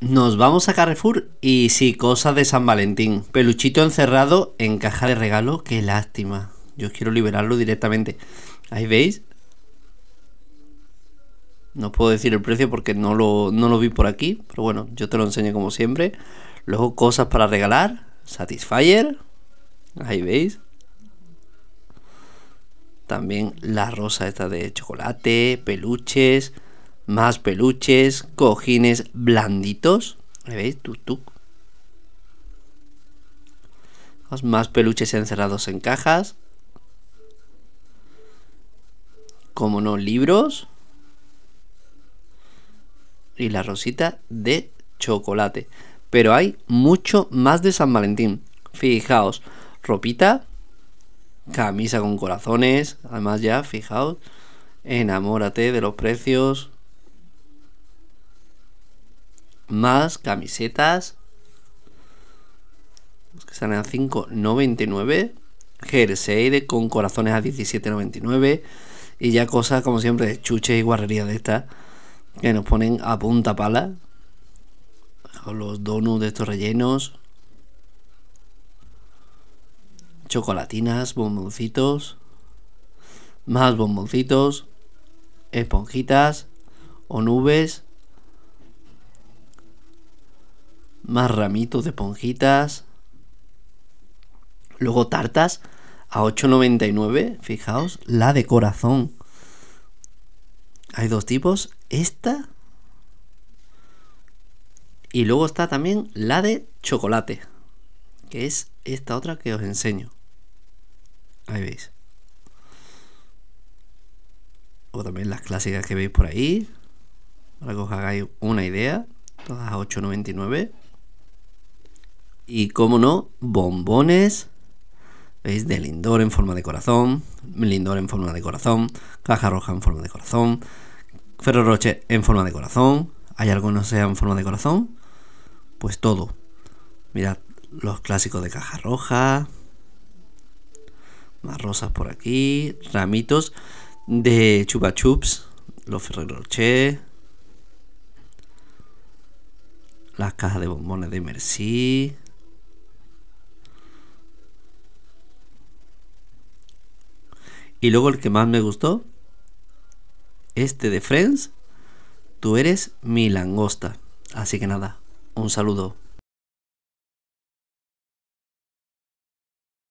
Nos vamos a Carrefour y sí, cosas de San Valentín. Peluchito encerrado en caja de regalo, qué lástima. Yo quiero liberarlo directamente. Ahí veis. No puedo decir el precio porque no lo, no lo vi por aquí, pero bueno, yo te lo enseño como siempre. Luego cosas para regalar. Satisfyer. Ahí veis. También la rosa esta de chocolate, peluches, más peluches, cojines blanditos. ¿Veis? Tuk, Más peluches encerrados en cajas. Como no, libros. Y la rosita de chocolate. Pero hay mucho más de San Valentín. Fijaos, ropita, camisa con corazones. Además ya, fijaos, enamórate de los precios. Más camisetas. que salen a 5,99. Jersey de, con corazones a 17,99. Y ya cosas como siempre de chuches y guarrerías de estas. Que nos ponen a punta pala. Los donuts de estos rellenos. Chocolatinas, bomboncitos. Más bomboncitos. Esponjitas. O nubes. Más ramitos de esponjitas. Luego tartas a 8,99. Fijaos, la de corazón. Hay dos tipos. Esta y luego está también la de chocolate, que es esta otra que os enseño. Ahí veis. O también las clásicas que veis por ahí. Para que os hagáis una idea. Todas a 8,99. Y como no, bombones. ¿Veis? De Lindor en forma de corazón. Lindor en forma de corazón. Caja roja en forma de corazón. Ferro Roche en forma de corazón. ¿Hay algo que no sea en forma de corazón? Pues todo. Mirad los clásicos de caja roja. Más rosas por aquí. Ramitos de chupa chups. Los Ferrero Rocher. Las cajas de bombones de Merci. Y luego el que más me gustó. Este de Friends. Tú eres mi langosta. Así que nada, un saludo.